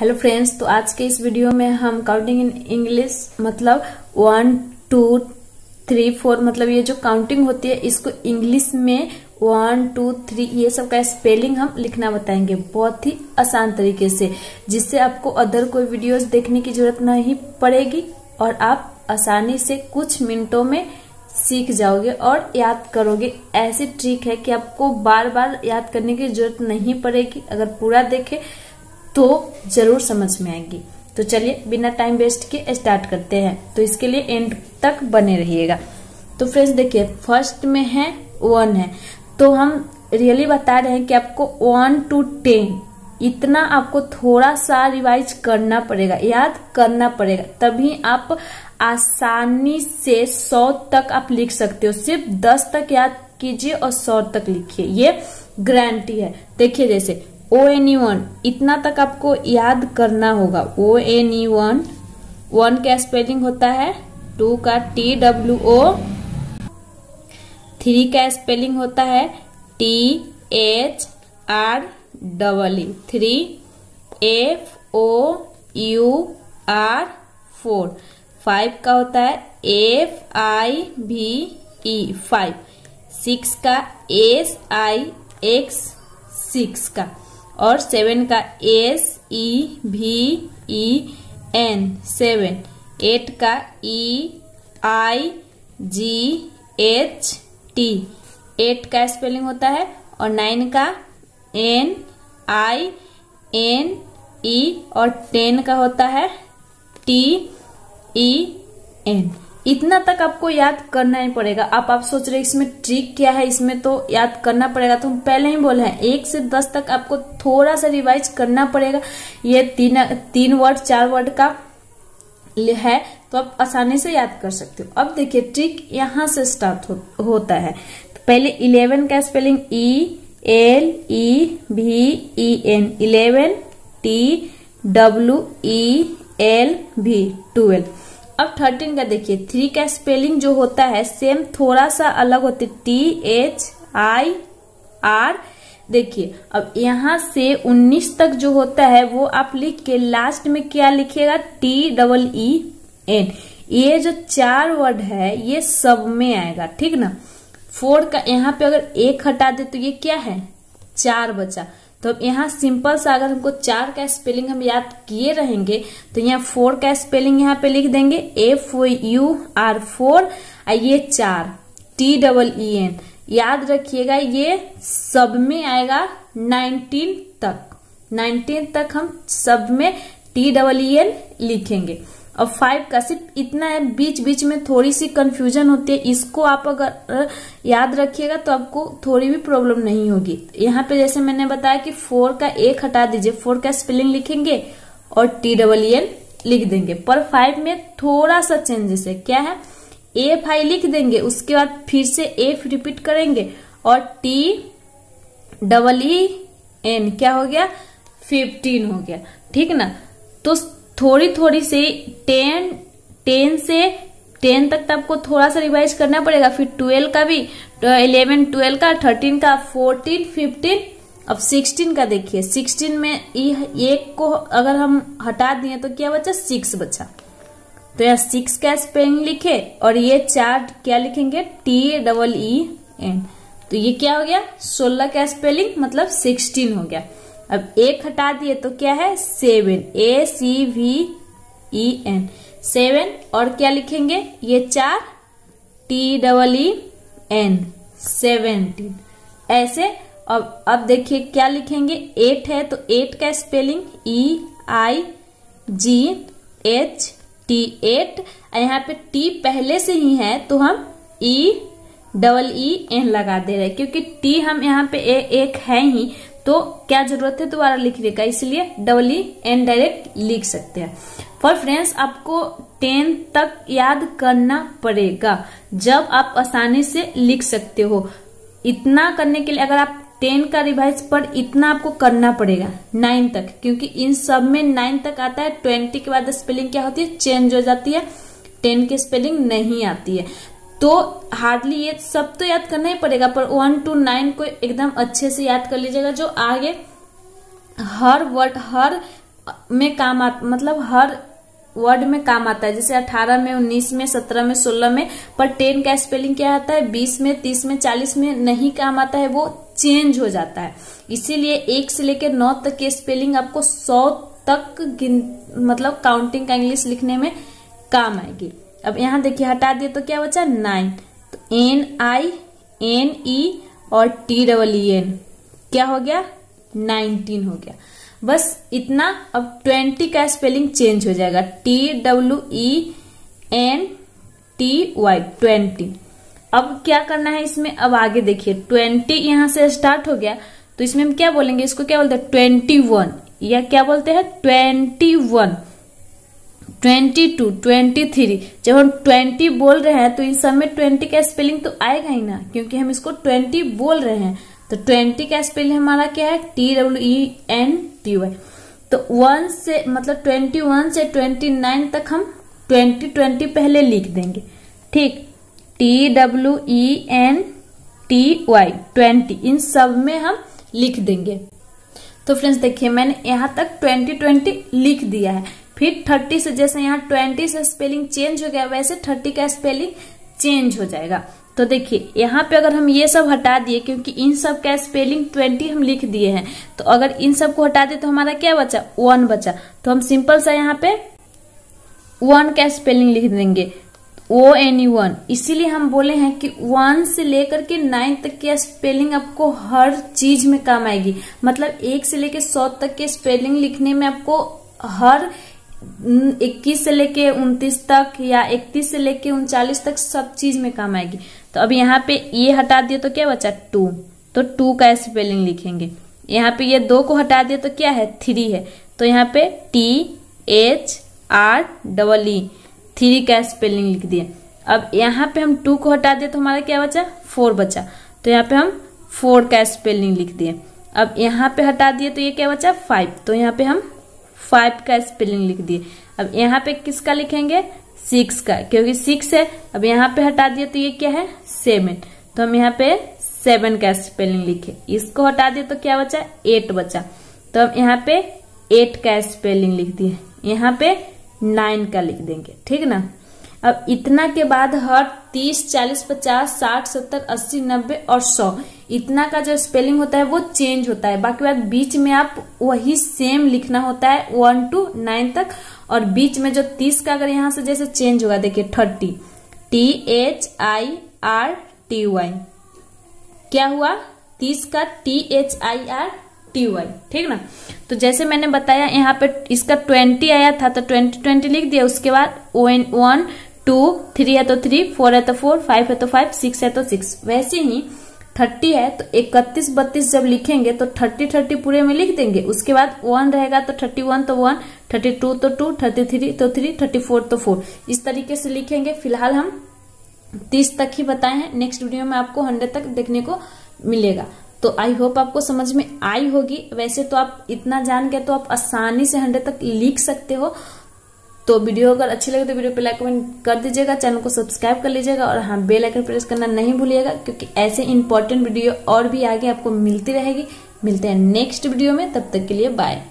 Hello friends तो आज के इस वीडियो में हम काउंटिंग इन इंग्लिश मतलब वन टू थ्री फोर मतलब ये जो काउंटिंग होती है, इसको इंग्लिश में वन टू थ्री ये सब का स्पेलिंग हम लिखना बताएँगे बहुत ही आसान तरीके से, जिससे आपको अदर कोई वीडियोस देखने की ज़रूरत नहीं पड़ेगी और आप आसानी से कुछ मिनटों में सीख जाओगे और याद करोगे। ऐसी ट्रिक है कि आपको बार बार याद करने की ज़रूरत नहीं पड़ेगी। अगर पूरा देखे तो ज़रूर समझ में आएगी। तो चलिए, बिना टाइम वेस्ट के स्टार्ट करते हैं। तो इसके लिए एंड तक बने रहिएगा। तो फ्रेंड्स देखिए फ़र्स्ट में है वन है। तो हम रियली बता रहे हैं कि आपको वन टू टेन इतना आपको थोड़ा सा रिवाइज करना पड़ेगा, याद करना पड़ेगा। तभी आप आसानी से सौ तक आप लिख सकते हो। सिर्फ़ दस तक याद कीजिए और सौ तक लिखिए। ये गारंटी है। देखिए जैसे ओ एन ई वन इतना तक आपको याद करना होगा। O N E one one का स्पेलिंग होता है। टू का टी डब्ल्यू ओ थ्री का स्पेलिंग होता है T H R double E three F O U R four five का होता है F I V E five six का एस आई एक्स सिक्स का. और सेवन का एस, ई, भी, ई, एन, सेवन। एट का E, I, G, H, T. Eight का स्पेलिंग होता है और नाइन का एन, आई, एन, ई और टेन का होता है टी, ई, एन। इतना तक आपको याद करना ही पड़ेगा। आप आप सोच रहे इसमें ट्रिक क्या है इसमें तो याद करना पड़ेगा। तो हम पहले ही बोले हैं एक से दस तक आपको थोड़ा सा रिवाइज करना पड़ेगा। ये तीन तीन वर्ड चार वर्ड का है तो आप आसानी से याद कर सकते हो। अब देखिए ट्रिक यहाँ से स्टार्ट हो, होता है। तो पहले इलेवन का spelling E L E V E N eleven T W E L V twelve अब थर्टीन का देखिए थ्री का स्पेलिंग जो होता है सेम थोड़ा सा अलग होती टी एच आई आर देखिए, अब यहाँ से उन्नीस तक जो होता है, वो आप लिख के लास्ट में क्या लिखिएगा? टी डबल ई एन ये जो चार वर्ड है, ये सब में आएगा, ठीक ना? फोर का यहाँ पे अगर एक हटा दे तो ये क्या है? चार बचा। तो अब यहाँ सिंपल सा अगर हमको चार का स्पेलिंग हम याद किए रहेंगे तो यहाँ फोर का स्पेलिंग यहाँ पे लिख देंगे। एफ़ यू आर फोर और ये चार। टी डबल ई एन याद रखिएगा, ये सब में आएगा नाइनटीन तक। नाइनटीन तक हम सब में टी डबल ई एन लिखेंगे। और फाइव का सिर्फ़ इतना है बीच बीच में थोड़ी सी कंफ्यूजन होती है। इसको आप अगर याद रखिएगा तो आपको थोड़ी भी प्रॉब्लम नहीं होगी। यहाँ पे जैसे मैंने बताया कि फोर का एक हटा दीजिए। फोर का स्पेलिंग लिखेंगे और टी डबल एन लिख देंगे। पर फाइव में थोड़ा सा चेंजेस है। क्या है? एफ़ आई लिख देंगे, उसके बाद फिर से एफ़ रिपीट करेंगे और टी डबल ई एन क्या हो गया? फिफ्टीन हो गया। ठीक ना? तो थोड़ी थोड़ी से टेन टेन से, टेन तक तो आपको थोड़ा सा रिवाइज करना पड़ेगा। फिर ट्वेल्व का भी इलेवन ट्वेल्व का थर्टीन का फोर्टीन फिफ्टीन अब सिक्सटीन का देखिए। सिक्सटीन में एक को अगर हम हटा दिए तो क्या बचा? सिक्स बचा। तो यहाँ सिक्स का स्पेलिंग लिखे और ये चार क्या लिखेंगे? टी डबल ई एन तो ये क्या हो गया? सोलह का स्पेलिंग मतलब सिक्सटीन हो गया। अब एक हटा दिए तो क्या है? Seven. A C V E N seven और क्या लिखेंगे? ये चार. T double E N seventeen ऐसे अब अब देखिए क्या लिखेंगे? एट है तो एट का spelling E I G H T eight यहाँ पे टी पहले से ही है तो हम ई डबल ई एन लगा दे रहे क्योंकि टी हम यहाँ पे ए, एक है ही तो क्या ज़रूरत है दोबारा लिखने का इसलिए डबल ई एन डायरेक्ट लिख सकते हैं। पर फ्रेंड्स आपको टेन तक याद करना पड़ेगा, जब आप आसानी से लिख सकते हो। इतना करने के लिए अगर आप टेन का रिवाइज पर इतना आपको करना पड़ेगा, नाइन तक, क्योंकि इन सब में नाइन तक आता है, ट्वेंटी के बाद स्पेलिंग क्या होती है? चेंज हो जाती है। टेन की स्पेलिंग नहीं आती है। तो हार्डली ये सब तो याद करना ही पड़ेगा, पर वन टू नाइन को एकदम अच्छे से याद कर लीजिएगा, जो आगे हर वर्ड हर में काम आ मतलब हर वर्ड में काम आता है। जैसे 18 में 19 में 17 में 16 में, पर 10 का स्पेलिंग क्या आता है? 20 में 30 में 40 में नहीं काम आता है, वो चेंज हो जाता है। इसीलिए एक से लेकर नौ तक की स्पेलिंग आपको सौ तक मतलब काउंटिंग का इंग्लिश लिखने में काम आएगी। अब यहाँ देखिए हटा दिए तो क्या बचा? नाइन। तो एन आई एन ई और टी डबल ई एन क्या हो गया? नाइनटीन हो गया। बस इतना, अब ट्वेंटी का स्पेलिंग चेंज हो जाएगा। T W E N T Y twenty. अब क्या करना है इसमें? अब आगे देखिए, ट्वेंटी यहाँ से स्टार्ट हो गया। तो इसमें हम क्या बोलेंगे? इसको क्या बोलते हैं? Twenty one. या क्या बोलते हैं? Twenty one. Twenty two, twenty three. जब हम ट्वेंटी बोल रहे हैं तो इन सब में ट्वेंटी का स्पेलिंग तो आएगा ही ना, क्योंकि हम इसको ट्वेंटी बोल रहे हैं। तो ट्वेंटी का स्पेलिंग हमारा क्या है? T W E N T Y तो वन से मतलब ट्वेंटी वन से ट्वेंटी नाइन तक हम ट्वेंटी ट्वेंटी पहले लिख देंगे। ठीक? T W E N T Y twenty. इन सब में हम लिख देंगे। तो फ्रेंड्स, देखिए, मैंने यहाँ तक ट्वेंटी ट्वेंटी लिख दिया है। फिर थर्टी से जैसे यहाँ ट्वेंटी से स्पेलिंग चेंज हो गया, वैसे थर्टी का स्पेलिंग चेंज हो जाएगा। तो देखिए, यहाँ पे अगर हम ये सब हटा दिए, क्योंकि इन सब का स्पेलिंग ट्वेंटी हम लिख दिए हैं तो अगर इन सबको हटा दे तो हमारा क्या बचा? वन बचा। तो हम सिंपल सा यहाँ पे वन का स्पेलिंग लिख देंगे। O N E one. इसीलिए हम बोले हैं कि वन से लेकर के नाइन तक की स्पेलिंग आपको हर चीज़ में काम आएगी। मतलब एक से लेकर सौ तक के स्पेलिंग लिखने में आपको हर इक्कीस से लेके उनतीस तक या इकतीस से लेके उनचालीस तक सब चीज़ में काम आएगी। तो अब यहाँ पे ये हटा दिए तो क्या बचा? टू। तो टू का स्पेलिंग लिखेंगे। यहाँ पे ये दो को हटा दिए तो क्या है? थ्री है। तो यहाँ पे T, H, R, double E. Three का स्पेलिंग लिख दिए। अब यहाँ पे हम टू को हटा दिए तो हमारा क्या बचा? फोर बचा। तो यहाँ पे हम फोर का स्पेलिंग लिख दिए। अब यहाँ पे हटा दिए तो ये क्या बचा? फाइव। तो यहाँ पे हम फाइव का स्पेलिंग लिख दिए। अब यहाँ पे किसका लिखेंगे? सिक्स का। क्योंकि सिक्स है, अब यहाँ पे हटा दिए तो ये क्या है? सेवन तो हम यहाँ पे सेवन का स्पेलिंग लिखे। इसको हटा दिए तो क्या बचा? एट बचा। तो हम यहाँ पे एट का स्पेलिंग लिख दिए। यहाँ पे नाइन का लिख देंगे। ठीक ना? अब इतना के बाद हर तीस, चालीस, पचास, साठ, सत्तर, अस्सी, नब्बे और सौ। इतना का जो स्पेलिंग होता है वो चेंज होता है। बाकी बात बीच में आप वही सेम लिखना होता है वन टू नाइन तक। और बीच में जो तीस का अगर यहाँ से जैसे चेंज होगा, देखिए thirty T H I R T Y क्या हुआ? तीस का T H I R T Y ठीक ना? तो जैसे मैंने बताया, यहाँ पे इसका ट्वेंटी आया था तो ट्वेंटी ट्वेंटी लिख दिया। उसके बाद वन टू, थ्री है तो थ्री, फोर है तो फोर, फाइव है तो फाइव, सिक्स है तो सिक्स। वैसे ही थर्टी है तो इकतीस, बत्तीस जब लिखेंगे तो थर्टी थर्टी पूरे में लिख देंगे। उसके बाद वन रहेगा तो थर्टी वन तो वन, थर्टी टू तो टू, थर्टी थ्री तो थ्री, थर्टी फोर तो फोर। इस तरीके से लिखेंगे। फ़िलहाल हम तीस तक ही बताए हैं। नेक्स्ट वीडियो में आपको हंड्रेड तक देखने को मिलेगा। तो आई होप आपको समझ में आई होगी। वैसे तो आप इतना जान गए तो आप आसानी से हंड्रेड तक लिख सकते हो। तो वीडियो अगर अच्छी लगे तो वीडियो पे लाइक कमेंट कर दीजिएगा, चैनल को सब्सक्राइब कर लीजिएगा और हाँ बेल आइकन प्रेस करना नहीं भूलिएगा, क्योंकि ऐसे इंपॉर्टेंट वीडियो और भी आगे आपको मिलती रहेगी। मिलते हैं नेक्स्ट वीडियो में, तब तक के लिए बाय